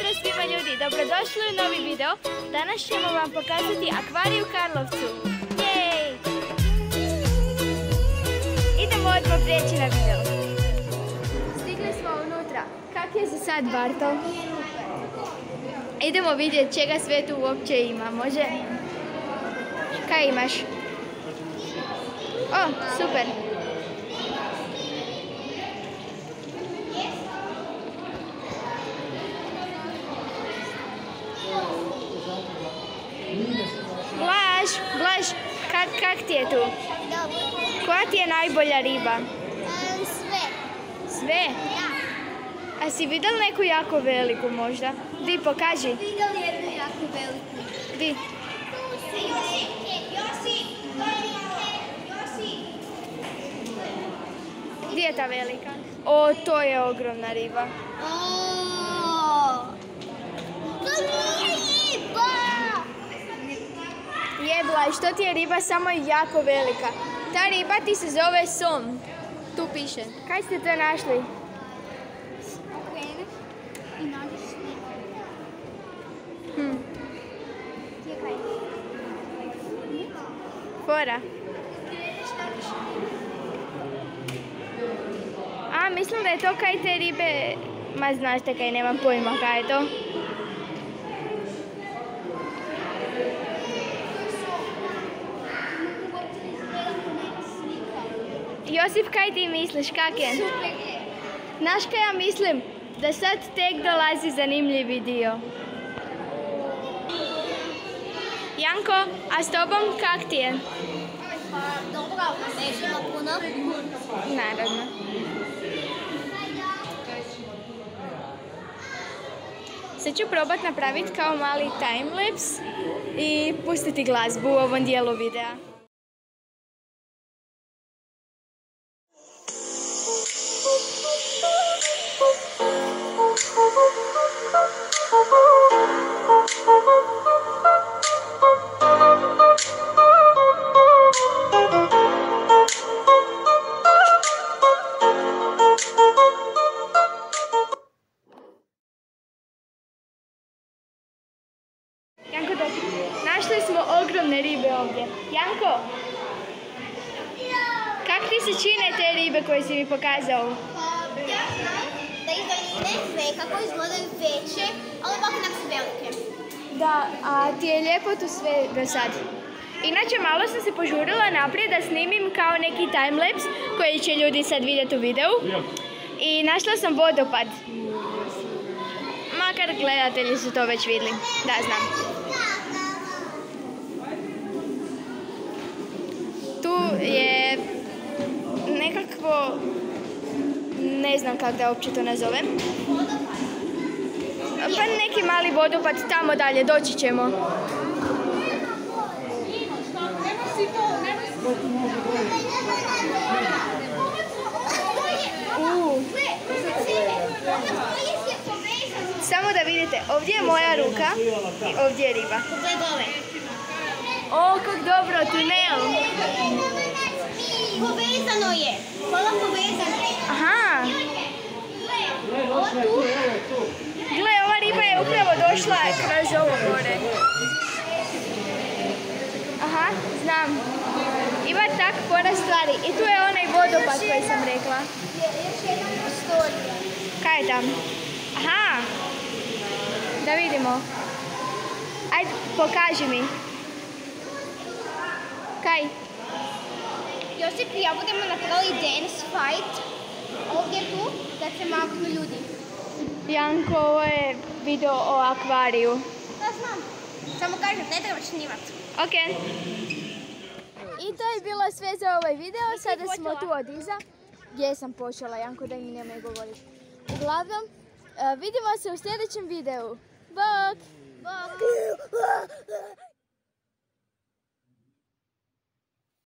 Pozdrav svima ljudi, dobrodošli u novi video. Danas ćemo vam pokazati akvarij Karlovcu. Jej! Idemo odmah prijeći na video. Stigli smo unutra. Kak je za sad, Barto? Idemo vidjeti čega sve tu uopće ima, može? Kaj imaš? O, super! Blaž, Blaž, kak, kak ti je tu? Dobro. Koja ti je najbolja riba? Sve. Sve? Ja. A si vidjel neku jako veliku možda? Di, pokaži. Vidjeli jednu jako veliku. Di. Di je ta velika? O, to je ogromna riba. Oh. To nije riba. Je, Blaž, to ti je riba samo jako velika. Ta riba ti se zove som. Tu piše. Kaj ste to našli? I. Hm, fora. A, mislim da je to kaj te ribe... Ma znaš te kaj, nemam pojma kaj je to. Josip, kaj ti misliš, kak je? Znaš kaj ja mislim? Da sad tek dolazi zanimljivi dio. Janko, a s tobom kak ti je? Pa dobro, već ima puno. Naravno. Sad ću probat napraviti kao mali timelapse i pustiti glazbu u ovom dijelu videa. Ogromne ribe ovdje. Janko, kak ti se čine te ribe koje si mi pokazao? Pa ja znam da iz daljine sve kako izgledaju veće, ali ovako onak su velike. Da, a ti je lijepo tu sve do sad. Inače, malo sam se požurila naprijed da snimim kao neki timelapse koji će ljudi sad vidjeti u videu. I našla sam vodopad. Makar gledatelji su to već vidjeli. Da, znam. Je nekakvo... Ne znam kako da uopće to nazovem. Pa neki mali vodopad tamo dalje, doći ćemo. U, samo da vidite, ovdje je moja ruka i ovdje je riba. O, kak dobro, tunel. Povezano je. Hvala povezano je. Aha, Ovo tu. gle, ova riba je upravo došla kroz ovo gore. Aha, znam. Ima tak pora stvari. I tu je onaj vodopad koji sam rekla. Još jedna prostorija. Kaj je tam? Aha! Da vidimo. Ajde, pokaži mi. Kaj? Josip i ja budemo napravili dance fight. Ovdje tu, da se maknu ljudi. Janko, ovo je video o akvariju. Da znam. Samo kažem, ne trebaš snimat. Ok. I to je bilo sve za ovaj video. Sada smo tu od iza. Gdje sam počela, Janko, daj mi nemoj govoriti. Uglavnom, e, vidimo se u sljedećem videu. Bok! Bok.